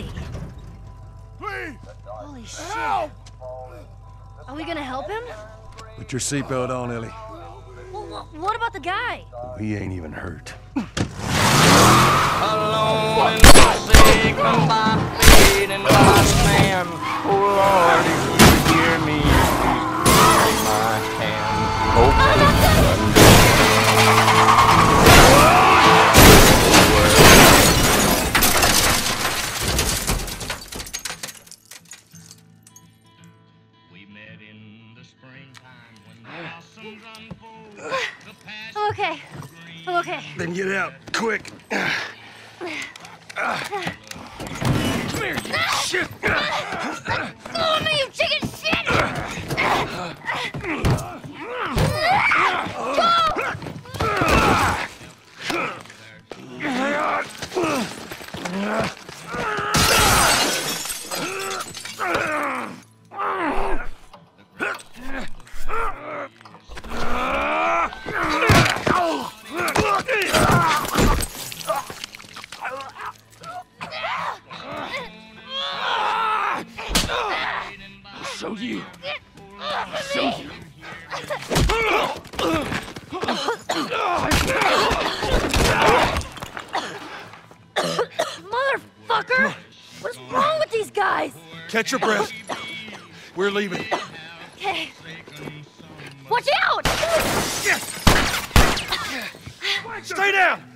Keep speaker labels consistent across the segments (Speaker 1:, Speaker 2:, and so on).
Speaker 1: Easy.
Speaker 2: Please!
Speaker 1: Holy shit.
Speaker 2: Help!
Speaker 1: Are we gonna help him?
Speaker 2: Put your seatbelt on, Ellie.
Speaker 1: Well, wh- what about the guy?
Speaker 2: He ain't even hurt.
Speaker 3: Met in the springtime when the blossoms unfold. The past
Speaker 1: I'm okay. I'm okay.
Speaker 2: Then get out, quick. You. Show you.
Speaker 1: Motherfucker! What's wrong with these guys?
Speaker 2: Catch your breath. We're leaving.
Speaker 1: Okay. Watch out!
Speaker 2: Stay down!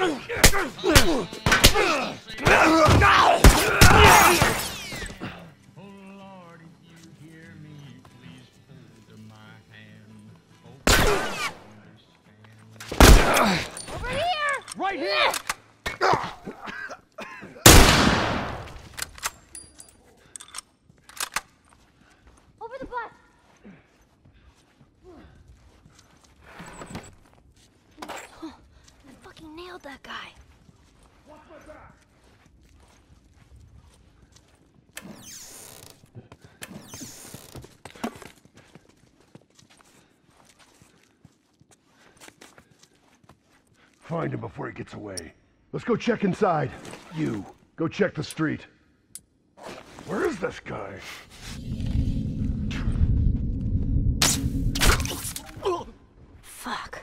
Speaker 1: Over here!
Speaker 2: Right here!
Speaker 1: Fucking nailed that guy. What was that?
Speaker 2: Find him before he gets away. Let's go check inside. You, go check the street. Where is this guy? Fuck.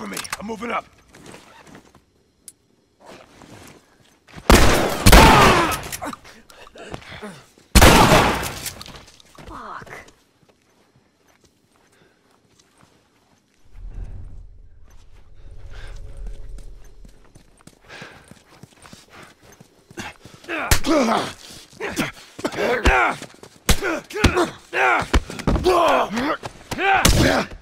Speaker 2: Cover me. I'm moving up.
Speaker 1: Fuck.
Speaker 2: Yeah!